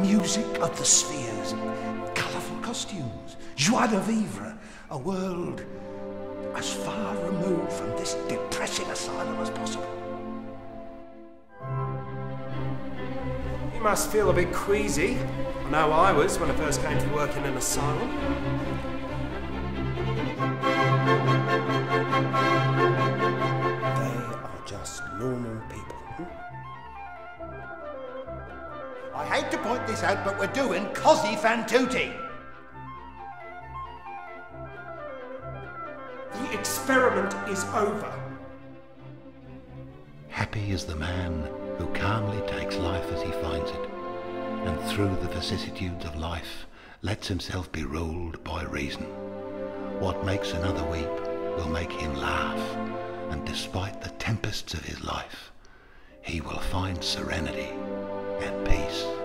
music of the spheres, colourful costumes, joie de vivre, a world as far removed from this depressing asylum as possible. You must feel a bit queasy. I know I was when I first came to work in an asylum. They are just normal people. I hate to point this out, but we're doing Cosi fan tutte. The experiment is over. Happy is the man who calmly takes life as he finds it, and through the vicissitudes of life lets himself be ruled by reason. What makes another weep will make him laugh, and despite the tempests of his life, he will find serenity and peace.